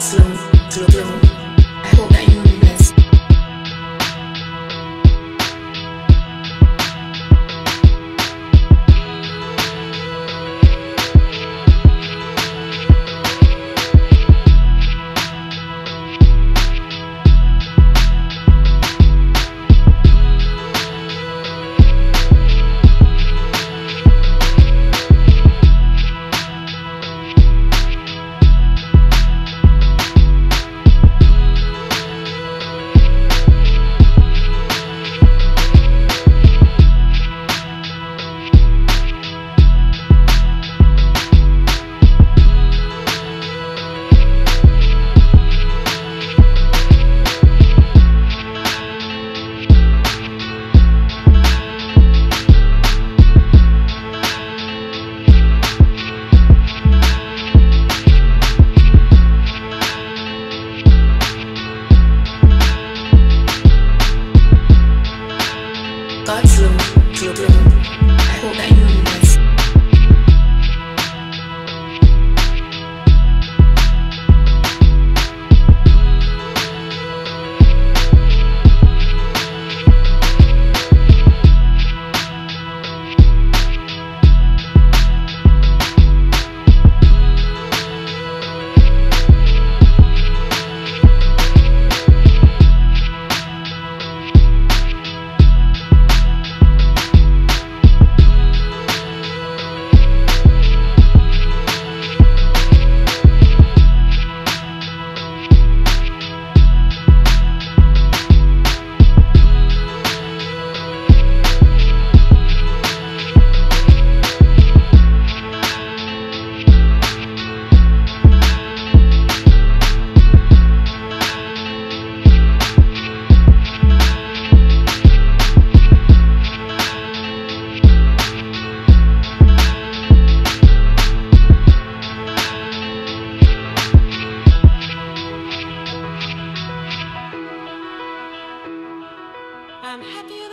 slow to the bloom. children. I hope that you I'm happy.